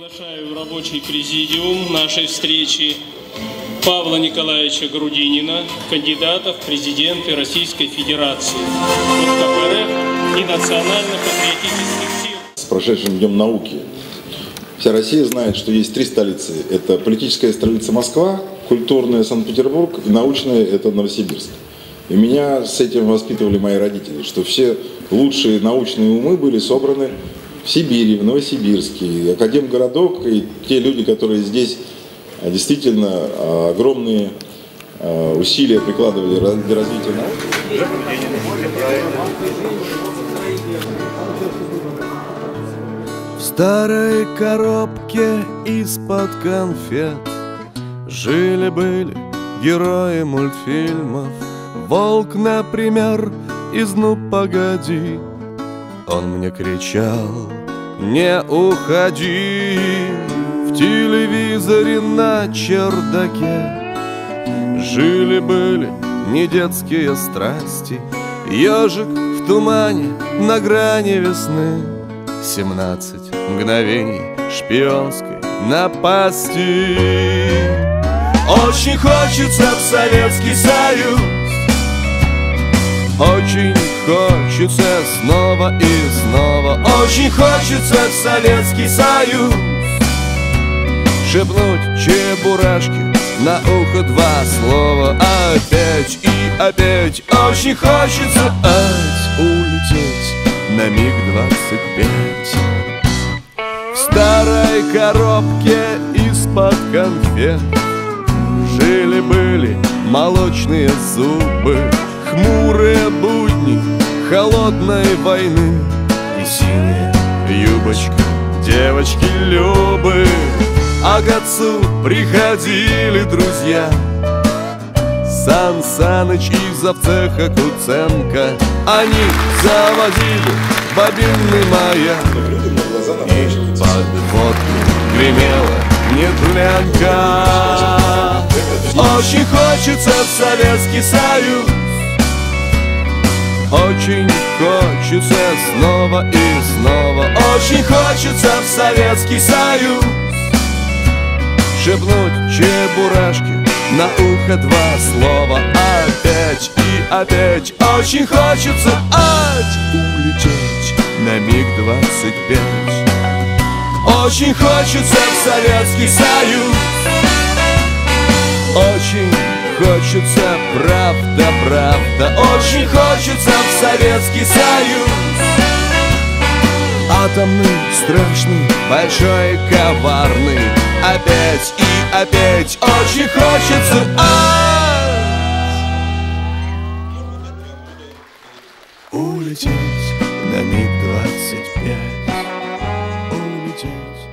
Приглашаю в рабочий президиум нашей встречи Павла Николаевича Грудинина, кандидата в президенты Российской Федерации от КПРФ и национально-патриотических сил. С прошедшим Днем науки. Вся Россия знает, что есть три столицы. Это политическая столица Москва, культурная Санкт-Петербург и научная это Новосибирск. И меня с этим воспитывали мои родители, что все лучшие научные умы были собраны в Сибири, в Новосибирске, Академгородок, и те люди, которые здесь а, действительно а, огромные а, усилия прикладывали для развития науки. В старой коробке из-под конфет Жили-были герои мультфильмов. Волк, например, из «Ну, погоди» Он мне кричал, не уходи В телевизоре на чердаке Жили-были не детские страсти Ежик в тумане на грани весны. Семнадцать мгновений шпионской напасти. Очень хочется в Советский Союз. Очень хочется снова и снова. Очень хочется в Советский Союз. Шепнуть чебурашки на ухо два слова. Опять и опять. Очень хочется ать улететь на миг двадцать пять. В старой коробке из-под конфет Жили-были молочные зубы Хмурые будни холодной войны. И синяя юбочка девочки Любы. А к отцу приходили друзья. Сан Саныч и завцеха Куценко. Они заводили бобинный маяк. И под водку гремела нетлянка. Очень хочется в Советский Союз Очень хочется снова и снова. Очень хочется в Советский Союз. Шепнуть чебурашки на ухо два слова. Опять и опять. Очень хочется ать улететь на миг двадцать пять. Очень хочется в Советский Союз. Очень хочется правда, правда Очень хочется в Советский Союз. Атомный, страшный, большой, коварный Опять и опять очень хочется. Ать Улететь на миг двадцать пять. Улететь